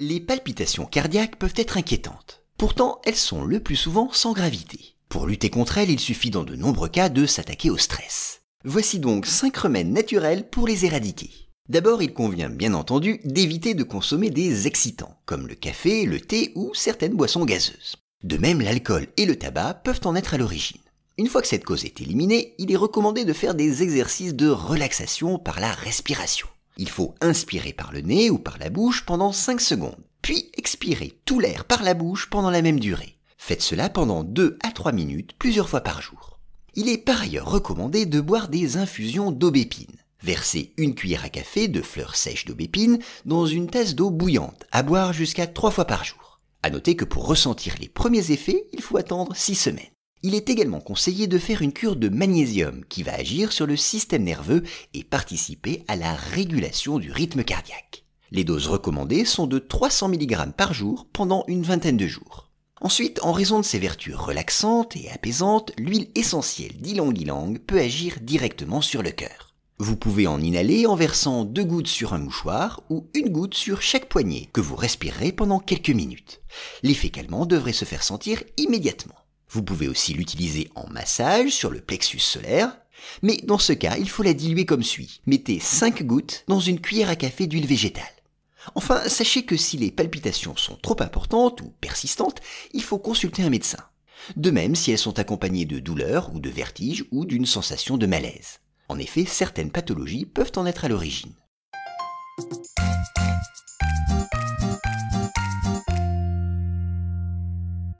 Les palpitations cardiaques peuvent être inquiétantes. Pourtant, elles sont le plus souvent sans gravité. Pour lutter contre elles, il suffit dans de nombreux cas de s'attaquer au stress. Voici donc 5 remèdes naturels pour les éradiquer. D'abord, il convient bien entendu d'éviter de consommer des excitants, comme le café, le thé ou certaines boissons gazeuses. De même, l'alcool et le tabac peuvent en être à l'origine. Une fois que cette cause est éliminée, il est recommandé de faire des exercices de relaxation par la respiration. Il faut inspirer par le nez ou par la bouche pendant 5 secondes, puis expirer tout l'air par la bouche pendant la même durée. Faites cela pendant 2 à 3 minutes plusieurs fois par jour. Il est par ailleurs recommandé de boire des infusions d'aubépine. Versez une cuillère à café de fleurs sèches d'aubépine dans une tasse d'eau bouillante, à boire jusqu'à 3 fois par jour. À noter que pour ressentir les premiers effets, il faut attendre 6 semaines. Il est également conseillé de faire une cure de magnésium qui va agir sur le système nerveux et participer à la régulation du rythme cardiaque. Les doses recommandées sont de 300 mg par jour pendant une vingtaine de jours. Ensuite, en raison de ses vertus relaxantes et apaisantes, l'huile essentielle d'ylang-ylang peut agir directement sur le cœur. Vous pouvez en inhaler en versant deux gouttes sur un mouchoir ou une goutte sur chaque poignet que vous respirerez pendant quelques minutes. L'effet calmant devrait se faire sentir immédiatement. Vous pouvez aussi l'utiliser en massage sur le plexus solaire, mais dans ce cas, il faut la diluer comme suit. Mettez 5 gouttes dans une cuillère à café d'huile végétale. Enfin, sachez que si les palpitations sont trop importantes ou persistantes, il faut consulter un médecin. De même si elles sont accompagnées de douleurs ou de vertiges ou d'une sensation de malaise. En effet, certaines pathologies peuvent en être à l'origine.